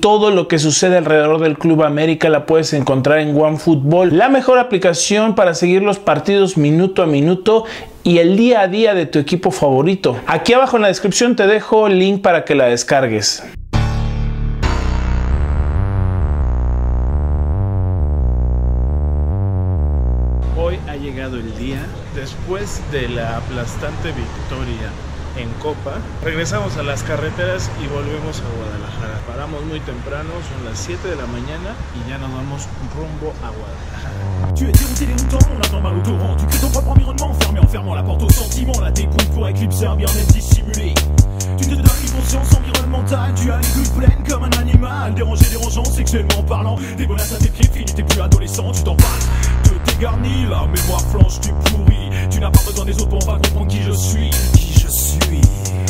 todo lo que sucede alrededor del Club América la puedes encontrar en OneFootball, la mejor aplicación para seguir los partidos minuto a minuto y el día a día de tu equipo favorito. Aquí abajo en la descripción te dejo el link para que la descargues. Hoy ha llegado el día después de la aplastante victoria en Copa. Regresamos a las carreteras y volvemos a Guadalajara. Paramos muy temprano, son las 7 de la mañana y ya nos vamos rumbo a Guadalajara. Tu es dérouté moutons, on attend mal au torrent Tu crées ton propre environnement, fermé en fermant la porte au sentiment. La dépouille pour éclipser un bien-être dissimulé. Tu te donnes conscience environnementale Tu as les couilles pleines comme un animal. Dérangé, dérangeant, sexuellement parlant Des bonasses à tes pieds, fini, t'es plus adolescent Tu t'en passes de tes garnis, la mémoire flanche, tu pourris. Tu n'as pas besoin des autres pour enfin comprendre qui je suis suis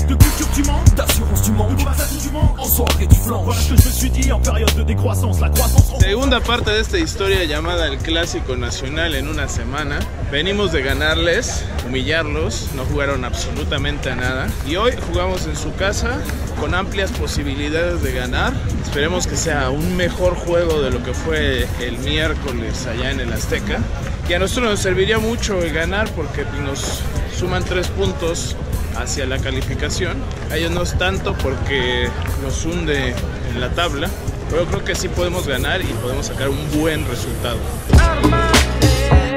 De culture tu manques, d'assurance tu manques De conversation tu manques, en soirée tu flanches Voilà ce que je me suis dit en période de décroissance La croissance Segunda parte de esta historia llamada el Clásico Nacional en una semana. Venimos de ganarles, humillarlos, no jugaron absolutamente a nada. Y hoy jugamos en su casa con amplias posibilidades de ganar. Esperemos que sea un mejor juego de lo que fue el miércoles allá en el Azteca. Y a nosotros nos serviría mucho el ganar porque nos suman tres puntos hacia la calificación. A ellos no tanto porque nos hunde en la tabla. Pero creo que sí podemos ganar y podemos sacar un buen resultado.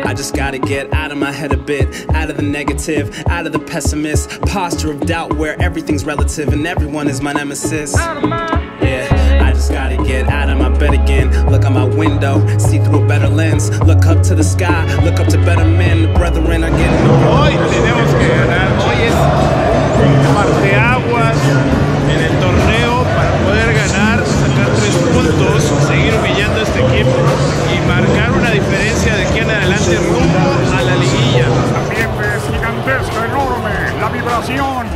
I just gotta get out of my head a bit, out of the negative, out of the pessimist posture of doubt where everything's relative and everyone is my nemesis. Yeah, just gotta get out of my bed again. Look out my window, see through a better lens. Look up to the sky, look up to better men. The brethren are getting Hoy tenemos que ganar. Hoy es un parteaguas en el torneo para poder ganar, sacar tres puntos, seguir humillando a este equipo y marcar una diferencia de aquí en adelante rumbo a la liguilla. ambiente es gigantesco, enorme, la vibración,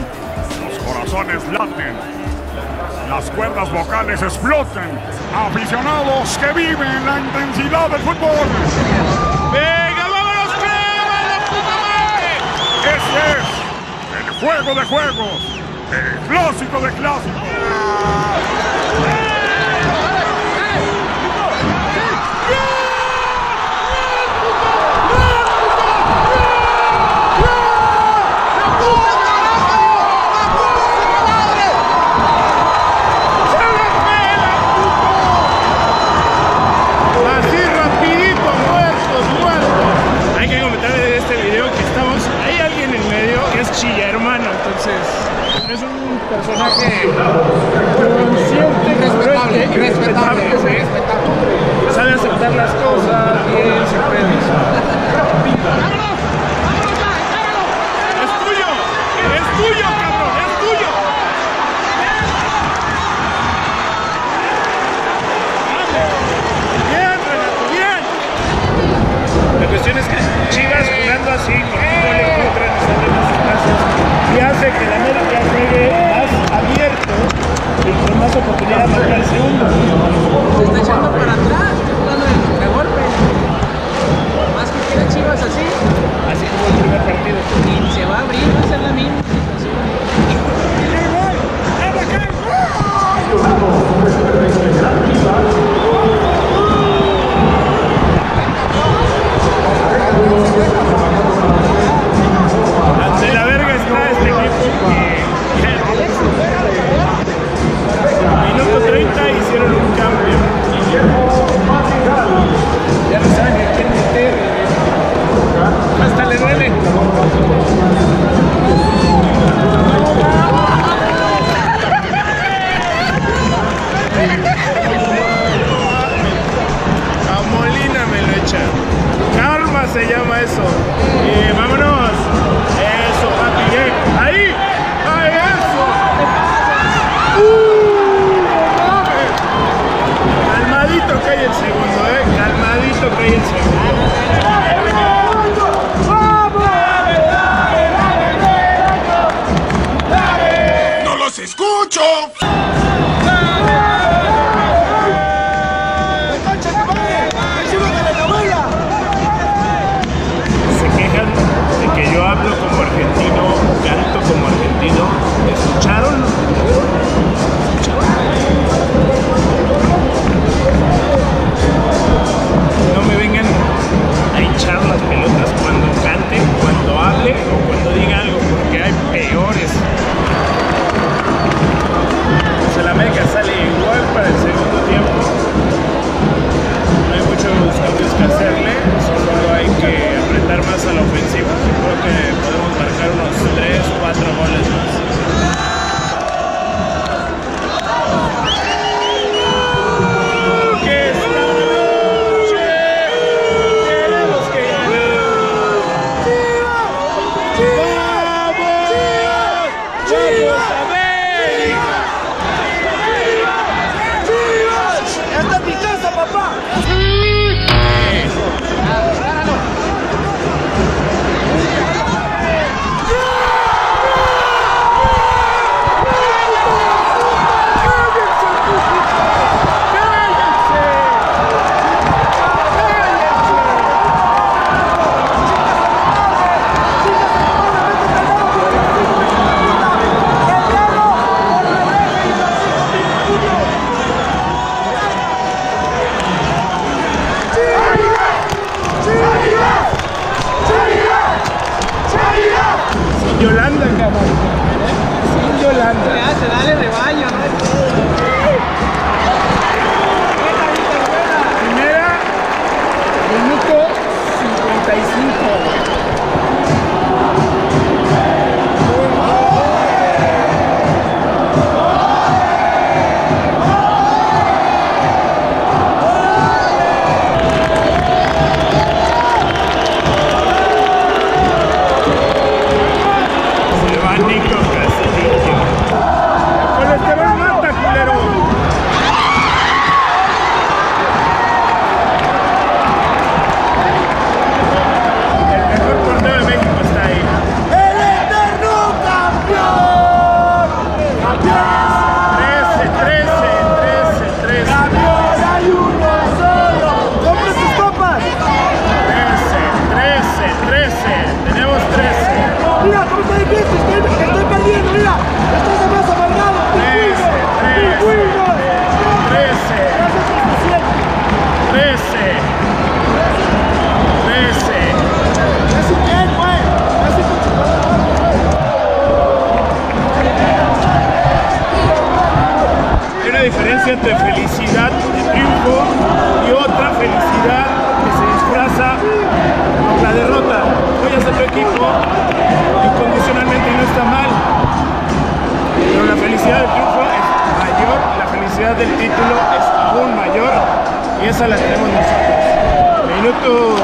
los corazones laten, las cuerdas vocales explotan, aficionados que viven la intensidad del fútbol. ¡Venga, vámonos, crema, la puta madre! Este es el juego de juegos, el clásico de clásicos. Segundo. a la ofensiva. Creo que podemos marcar unos 3, 4 goles más. Cheers! Yolanda, cabrón. Yolanda. dale rebaño, ¿no? del título es aún mayor y esa la tenemos nosotros. Minuto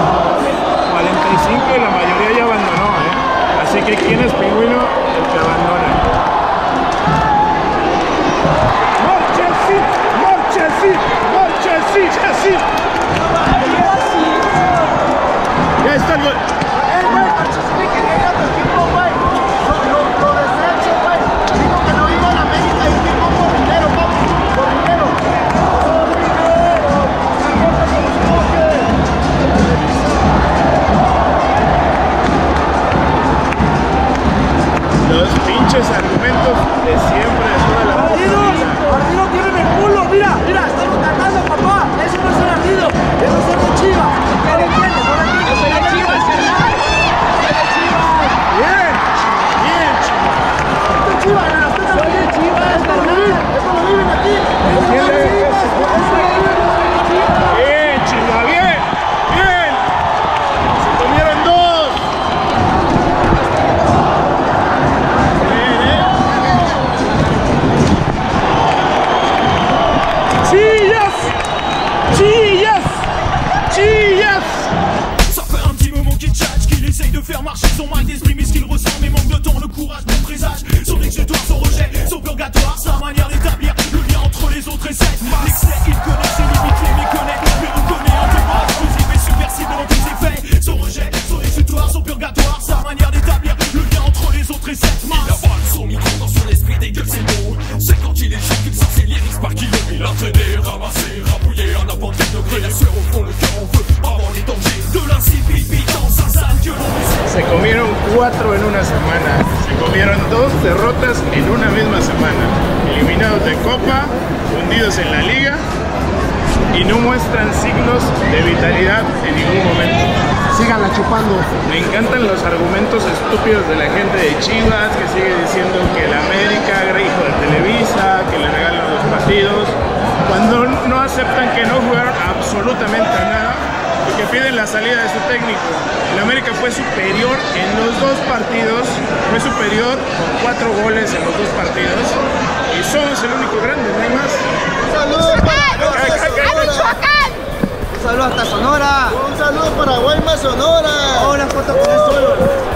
45 y la mayoría ya abandonó, ¿eh? así que ¿quién es Pingüino? El que abandona. ¡Ya está el gol! marché, son mal d'exprimer ce qu'il ressent, mais manque de temps, le courage de présage, son exutoire, son rejet, son purgatoire, sa manière d'établir le lien entre les autres et cette l'excès qu'il connaît. en una misma semana. Eliminados de Copa, hundidos en la liga y no muestran signos de vitalidad en ningún momento. Síganla chupando. Me encantan los argumentos estúpidos de la gente de Chivas que sigue diciendo que la América era hijo de Televisa, que le regalan los partidos, cuando no aceptan que no jugaron absolutamente nada que piden la salida de su técnico. El América fue superior en los dos partidos, fue superior con cuatro goles en los dos partidos y somos el único grande, no hay más. Un saludo para ¡A Un saludo hasta Sonora. Un saludo para Guaymas, Sonora. Hola, foto con el solo.